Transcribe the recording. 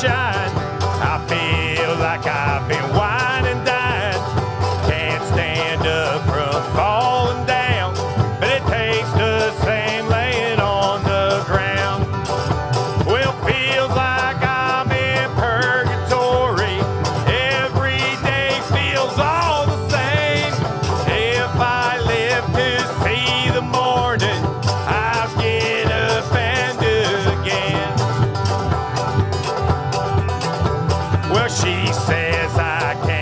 sunshine. I feel like I she says I can't.